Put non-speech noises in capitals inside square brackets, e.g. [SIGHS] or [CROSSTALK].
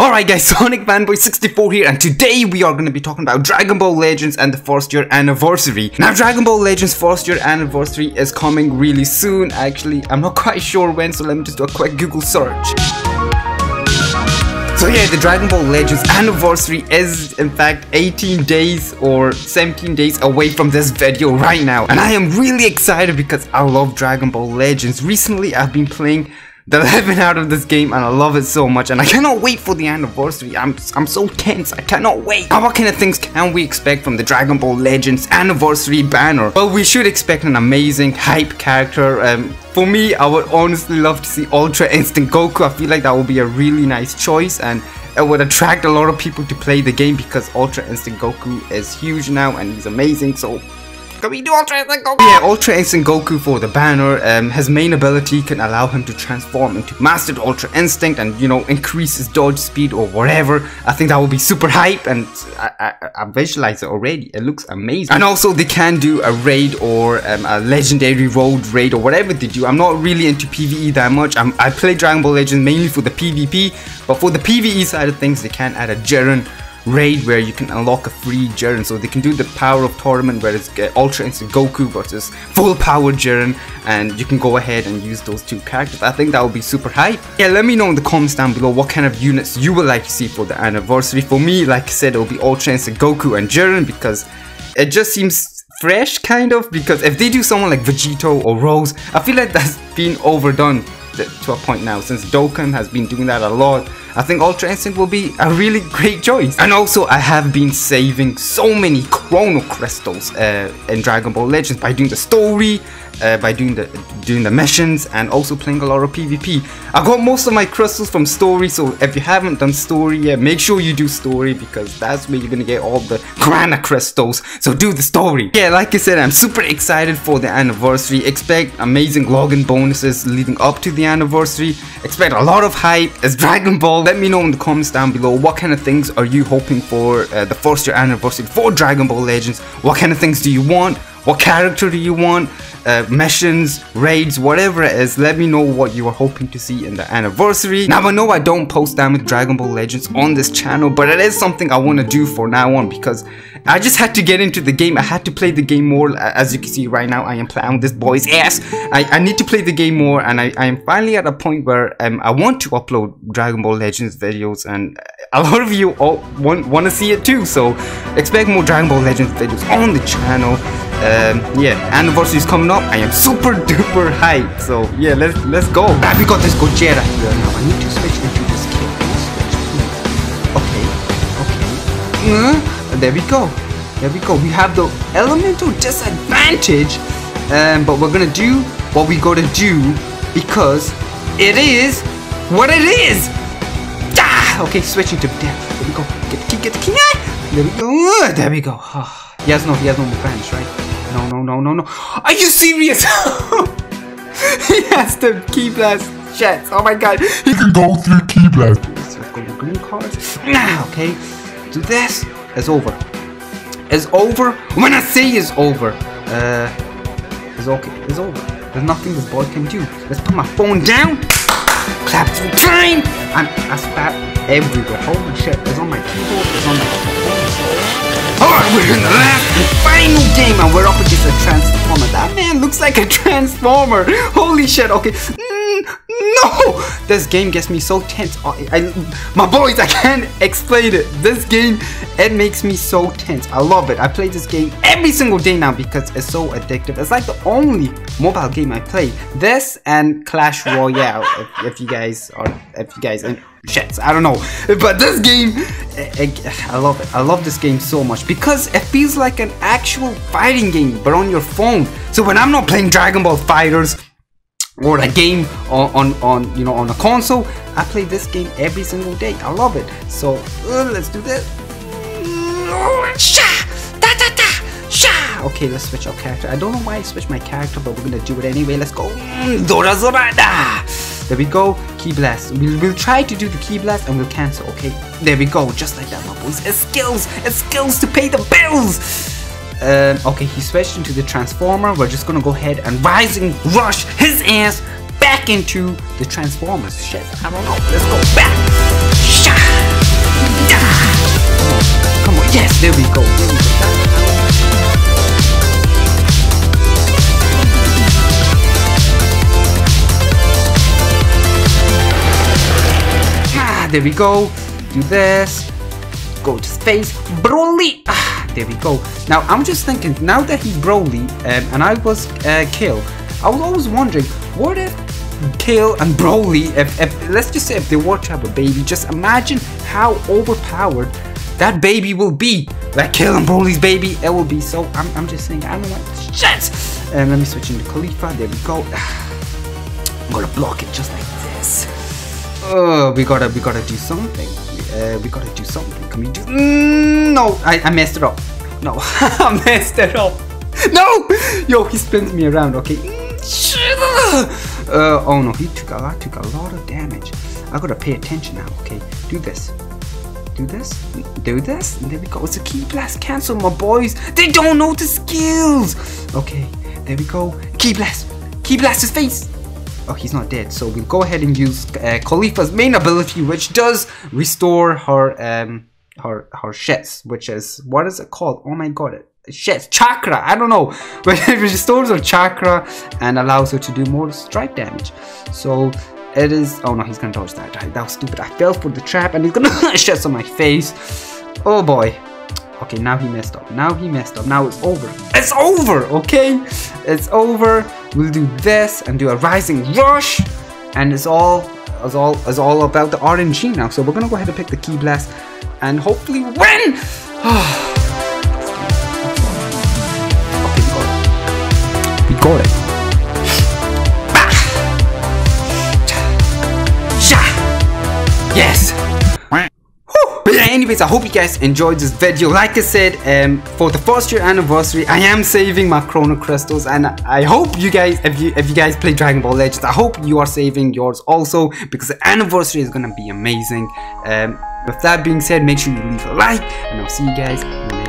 Alright guys, [LAUGHS] Sonic Fanboy64 here and today we are going to be talking about Dragon Ball Legends and the first year anniversary. Now Dragon Ball Legends first year anniversary is coming really soon actually. I'm not [LAUGHS] quite sure when so let me just do a quick Google search. So yeah, the Dragon Ball Legends anniversary is in fact 18 days or 17 days away from this video right now. And I am really excited because I love Dragon Ball Legends. Recently I've been playing the living out of this game and I love it so much and I cannot wait for the anniversary. I'm I'm so tense. I cannot wait. Now what kind of things can we expect from the Dragon Ball Legends anniversary banner? Well, we should expect an amazing hype character. Um, for me, I would honestly love to see Ultra Instinct Goku. I feel like that would be a really nice choice and it would attract a lot of people to play the game because Ultra Instinct Goku is huge now and he's amazing. So do Ultra Goku? Yeah, Ultra Instinct Goku for the banner. Um, his main ability can allow him to transform into Mastered Ultra Instinct and, you know, increase his dodge speed or whatever. I think that would be super hype and I, I, I visualize it already. It looks amazing. And also they can do a raid or um, a legendary road raid or whatever they do. I'm not really into PvE that much. I'm, I play Dragon Ball Legends mainly for the PvP, but for the PvE side of things, they can add a Jiren raid where you can unlock a free Jiren. So they can do the power of tournament where it's Ultra Instinct Goku versus full power Jiren and you can go ahead and use those two characters. I think that would be super hype. Yeah, let me know in the comments down below what kind of units you would like to see for the anniversary. For me, like I said, it will be Ultra Instinct Goku and Jiren because it just seems fresh kind of because if they do someone like Vegito or Rose, I feel like that's been overdone to a point now since Dokkan has been doing that a lot I think Ultra Instinct will be a really great choice. And also, I have been saving so many Chrono Crystals uh, in Dragon Ball Legends by doing the story, uh, by doing the doing the missions, and also playing a lot of PvP. I got most of my crystals from story, so if you haven't done story yet, make sure you do story because that's where you're gonna get all the Chrono Crystals. So do the story. Yeah, like I said, I'm super excited for the anniversary. Expect amazing login bonuses leading up to the anniversary. Expect a lot of hype as Dragon Ball let me know in the comments down below what kind of things are you hoping for uh, the first year anniversary for Dragon Ball Legends. What kind of things do you want? What character do you want? Uh, missions, raids, whatever it is, let me know what you are hoping to see in the anniversary. Now I know I don't post with Dragon Ball Legends on this channel, but it is something I want to do for now on because I just had to get into the game. I had to play the game more. As you can see right now, I am playing this boy's ass. I, I need to play the game more and I, I am finally at a point where um, I want to upload Dragon Ball Legends videos and a lot of you all want, want to see it too. So expect more Dragon Ball Legends videos on the channel. Um, yeah, anniversary is coming up. I am super duper hyped. So yeah, let's let's go. We got this Gogeta here now. I need to switch into this kit. Okay, okay. Uh, there we go. There we go. We have the elemental disadvantage. Um, but we're gonna do what we gotta do because it is what it is. Ah, okay, switching to death. There we go. Get the key, get the key. There we go. There we go. Oh, he has no, he has no more friends, right? No, no, no, no, no. Are you serious? [LAUGHS] he has the Ki blast jets. Oh my god. He can go through Ki blast. Let's go to green cards. Now, okay. Do this. It's over. It's over. When I say it's over, uh, it's okay. It's over. There's nothing this boy can do. Let's put my phone down. Clap through time. And I spat everywhere. Holy shit. It's on my keyboard. It's on my Alright, we're in the last and final game and we're up against a transformer. That man looks like a transformer. Holy shit. Okay. No! This game gets me so tense. I, I, my boys, I can't explain it. This game, it makes me so tense. I love it. I play this game every single day now because it's so addictive. It's like the only mobile game I play. This and Clash Royale, if, if you guys are, if you guys, and shit, I don't know. But this game, I, love it. I love this game so much because it feels like an actual fighting game, but on your phone. So when I'm not playing Dragon Ball FighterZ, or a game on, on, on, you know on a console I play this game every single day. I love it. So uh, let's do this. Okay let's switch our character. I don't know why I switched my character but we're gonna do it anyway. Let's go. Dora Zorada. There we go. Ki blast. We'll, we'll try to do the Ki blast and we'll cancel okay? There we go. Just like that my boys. It's skills. It's skills to pay the bills um, okay, he switched into the Transformer. We're just gonna go ahead and Rising Rush his ass back into the Transformers. Shit, I don't know. Let's go back. Shah! There we go. There we go. Ah, there we go. Do this. Go to space. Broly. Ah, there we go. Now I'm just thinking. Now that he's Broly, um, and I was uh, Kill, I was always wondering, what if Kale and Broly, if, if let's just say if they were to have a baby, just imagine how overpowered that baby will be. Like Kale and Broly's baby, it will be so. I'm, I'm just saying. I don't know. Shit. And let me switch into Khalifa. There we go. [SIGHS] I'm gonna block it just like this. Oh, we gotta, we gotta do something. Uh, we gotta do something. Can we do? Mm, no, I, I messed it up. No, [LAUGHS] I messed it up. No, yo, he spins me around. Okay. Uh, oh no, he took a lot, took a lot of damage. I gotta pay attention now. Okay, do this. Do this, do this, and there we go. It's a Ki blast cancel, my boys. They don't know the skills. Okay, there we go. Ki blast, Ki blast his face. Oh, he's not dead. So we'll go ahead and use uh, Khalifa's main ability, which does restore her um her her shits, which is what is it called? Oh my god, shit chakra. I don't know, [LAUGHS] but it restores her chakra and allows her to do more strike damage. So it is. Oh no, he's gonna dodge that. That was stupid. I fell for the trap, and he's gonna [LAUGHS] shits on my face. Oh boy. Okay, now he messed up. Now he messed up. Now it's over. It's over, okay? It's over. We'll do this and do a rising rush. And it's all it's all it's all about the RNG now. So we're gonna go ahead and pick the Ki blast and hopefully win! okay, we got it. We got it. Yes! Anyways, I hope you guys enjoyed this video. Like I said, um, for the first year anniversary, I am saving my Chrono Crystals, and I hope you guys, if you if you guys play Dragon Ball Legends, I hope you are saving yours also because the anniversary is gonna be amazing. Um, with that being said, make sure you leave a like, and I'll see you guys